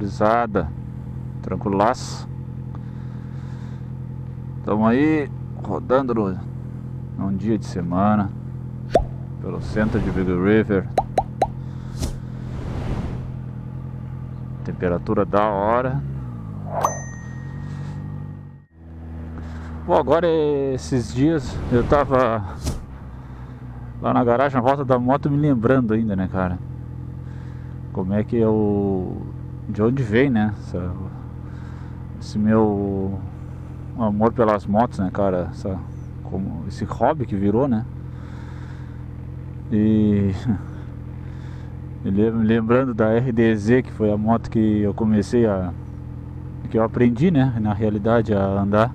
gurizada? Tranquilaço? Estamos aí rodando num dia de semana pelo centro de Big River. Temperatura da hora. Bom, agora esses dias eu tava lá na garagem, na volta da moto, me lembrando ainda, né, cara? Como é que eu. De onde vem, né? Essa, esse meu amor pelas motos, né, cara? Essa, como, esse hobby que virou, né? E. Me lembrando da RDZ, que foi a moto que eu comecei a. que eu aprendi, né? Na realidade, a andar.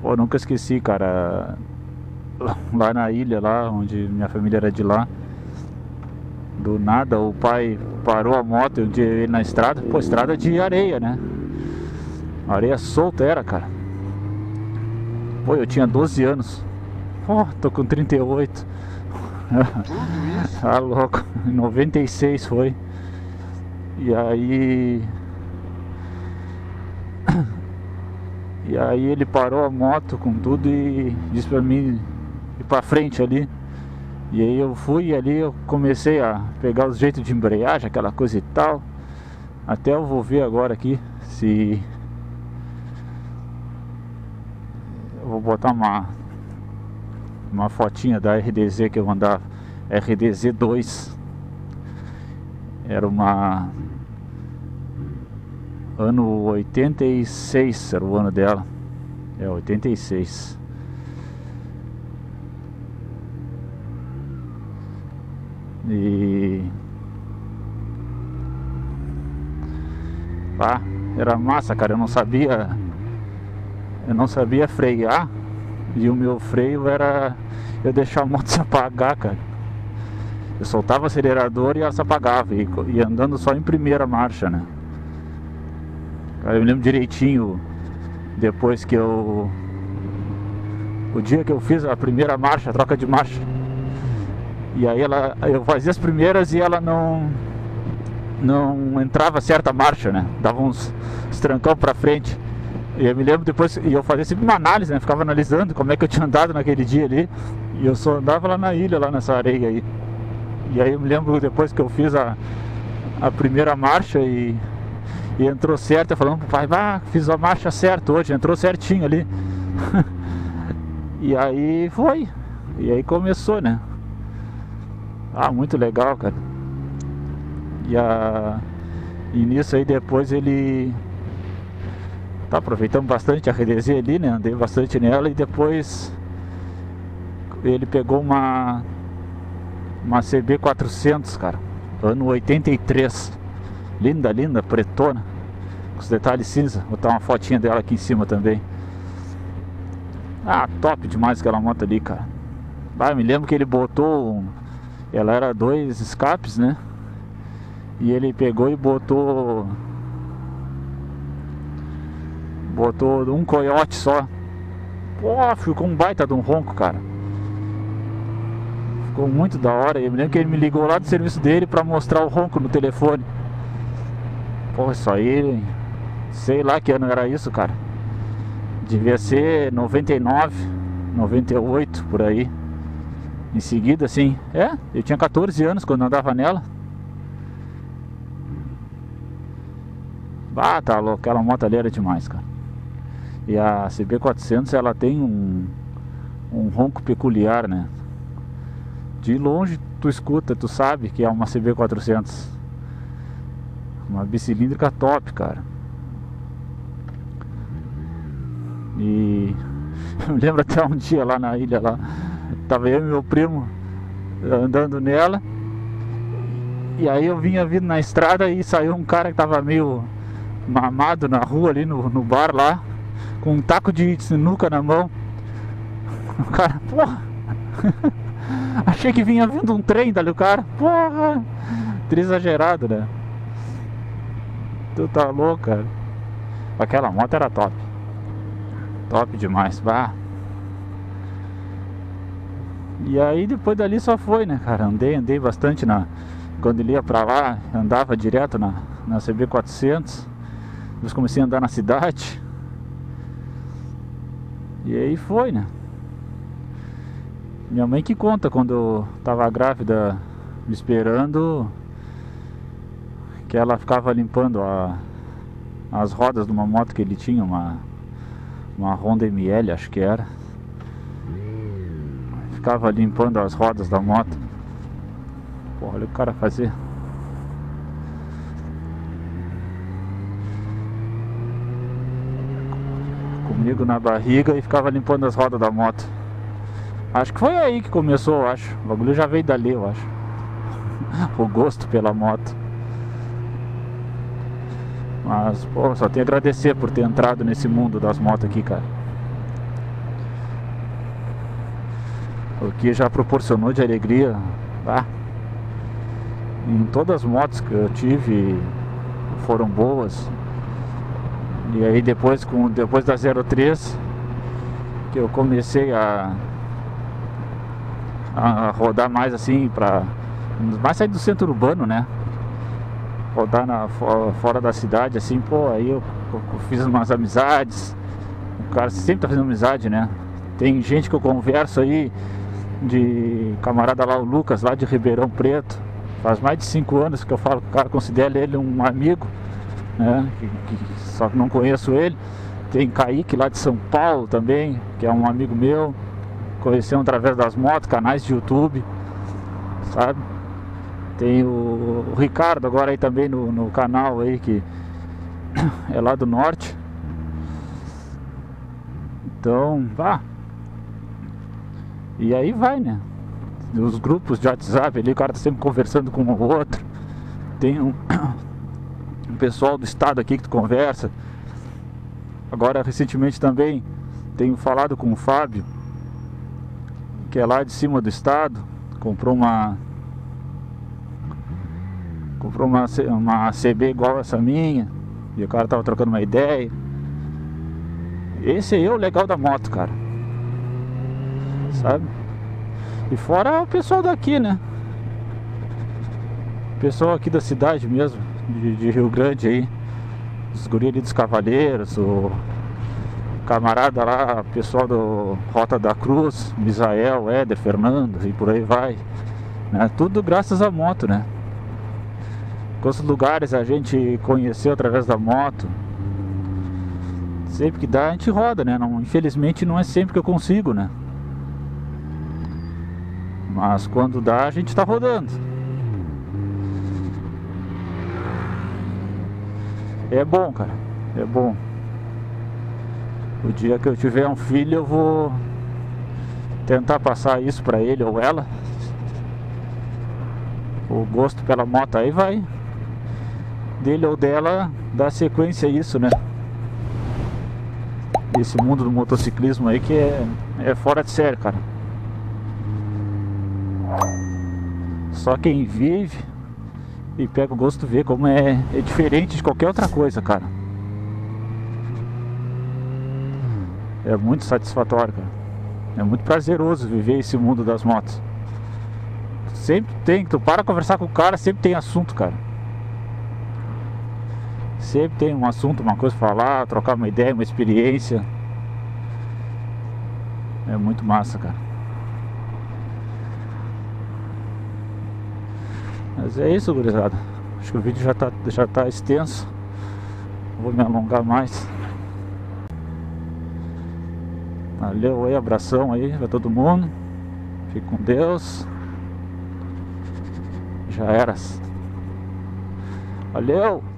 Pô, nunca esqueci, cara lá na ilha, lá onde minha família era de lá. Do nada o pai parou a moto um dia ele na estrada, pô, estrada de areia, né? Areia solta era, cara. Pô, eu tinha 12 anos. Pô, tô com 38. ah, louco. 96 foi. E aí. E aí ele parou a moto com tudo e disse pra mim ir pra frente ali. E aí eu fui e ali eu comecei a pegar os jeitos de embreagem, aquela coisa e tal. Até eu vou ver agora aqui se eu vou botar uma uma fotinha da RDZ que eu andava, RDZ 2. Era uma ano 86 era o ano dela. É 86. E. Ah, era massa, cara. Eu não sabia. Eu não sabia frear. E o meu freio era eu deixar a moto se apagar, cara. Eu soltava o acelerador e ela se apagava. E, e andando só em primeira marcha, né? Eu me lembro direitinho depois que eu. O dia que eu fiz a primeira marcha, a troca de marcha e aí ela, eu fazia as primeiras e ela não não entrava certa marcha, né? Dava uns, uns trancão pra frente. E eu me lembro depois, e eu fazia sempre uma análise, né? Ficava analisando como é que eu tinha andado naquele dia ali. E eu só andava lá na ilha, lá nessa areia aí. E aí eu me lembro depois que eu fiz a, a primeira marcha e, e entrou certo, eu falando pro pai, vá, fiz a marcha certa hoje, entrou certinho ali. e aí foi. E aí começou, né? Ah, muito legal, cara. E, a... e nisso aí depois ele tá aproveitando bastante a redesia ali, né? Andei bastante nela e depois ele pegou uma uma CB 400, cara, ano 83. Linda, linda, pretona, com os detalhes cinza. Vou botar uma fotinha dela aqui em cima também. Ah, top demais aquela moto ali, cara. Ah, me lembro que ele botou um ela era dois escapes, né? E ele pegou e botou botou um coiote só. Pô, ficou um baita de um ronco, cara. Ficou muito da hora. Eu me lembro que ele me ligou lá do serviço dele para mostrar o ronco no telefone. Pô, isso aí. Sei lá que ano era isso, cara. Devia ser 99, 98 por aí. Em seguida, assim, é, eu tinha 14 anos quando andava nela. Ah, tá louco, aquela moto ali era demais, cara. E a CB400, ela tem um, um ronco peculiar, né? De longe tu escuta, tu sabe que é uma CB400. Uma bicilíndrica top, cara. E eu lembro até um dia lá na ilha lá Tava eu e meu primo andando nela. E aí eu vinha vindo na estrada e saiu um cara que tava meio mamado na rua ali no, no bar lá, com um taco de sinuca na mão. O cara, porra! Achei que vinha vindo um trem dali o cara, porra! exagerado, né? Tu tá louco, cara. Aquela moto era top. Top demais, vá. E aí depois dali só foi, né, cara? Andei, andei bastante na. Quando ele ia pra lá, andava direto na, na CB400. Depois comecei a andar na cidade. E aí foi, né? Minha mãe que conta quando eu tava grávida me esperando que ela ficava limpando a, as rodas de uma moto que ele tinha, uma, uma Honda ML acho que era. Ficava limpando as rodas da moto. Pô, olha o cara fazer. Comigo na barriga e ficava limpando as rodas da moto. Acho que foi aí que começou, eu acho. O bagulho já veio dali, eu acho. o gosto pela moto. Mas, pô, só tenho a agradecer por ter entrado nesse mundo das motos aqui, cara. O que já proporcionou de alegria. Ah, em todas as motos que eu tive foram boas. E aí depois com depois da 03 que eu comecei a a rodar mais assim para mais sair do centro urbano, né? Rodar na, fora da cidade, assim, pô, aí eu, eu, fiz umas amizades. O cara sempre tá fazendo amizade, né? Tem gente que eu converso aí, de camarada lá, o Lucas, lá de Ribeirão Preto. Faz mais de cinco anos que eu falo que o cara considera ele um amigo, né? Que, que, só que não conheço ele. Tem Kaique lá de São Paulo também, que é um amigo meu. Conhecemos através das motos, canais de YouTube, sabe? Tem o, o Ricardo agora aí também no, no canal aí que é lá do norte. Então, vá. E aí vai, né? Os grupos de WhatsApp ali, o cara tá sempre conversando com o outro. Tem um, um pessoal do estado aqui que tu conversa. Agora recentemente também tenho falado com o Fábio que é lá de cima do estado, comprou uma comprou uma, uma CB igual essa minha, e o cara tava trocando uma ideia. Esse aí é o legal da moto, cara. Sabe? E fora o pessoal daqui, né? O pessoal aqui da cidade mesmo, de, de Rio Grande aí. Os guri ali dos Cavaleiros, o camarada lá, pessoal do Rota da Cruz, Misael, Éder, Fernando e por aí vai. Né? Tudo graças à moto, né? Quantos lugares a gente conheceu através da moto. Sempre que dá a gente roda, né? Não, infelizmente não é sempre que eu consigo, né? Mas quando dá a gente tá rodando. É bom, cara. É bom. O dia que eu tiver um filho, eu vou tentar passar isso para ele ou ela. O gosto pela moto aí vai dele ou dela dar sequência a isso, né? Esse mundo do motociclismo aí que é, é fora de série, cara. Só quem vive e pega o gosto vê como é, é diferente de qualquer outra coisa, cara. é muito satisfatório, cara. É muito prazeroso viver esse mundo das motos. Sempre tem, tu para conversar com o cara, sempre tem assunto, cara. Sempre tem um assunto, uma coisa pra falar, trocar uma ideia, uma experiência. É muito massa, cara. Mas é isso, gurizada. Acho que o vídeo já tá, já tá extenso. Vou me alongar mais. Valeu aí, abração aí pra todo mundo. Fique com Deus. Já eras. Valeu!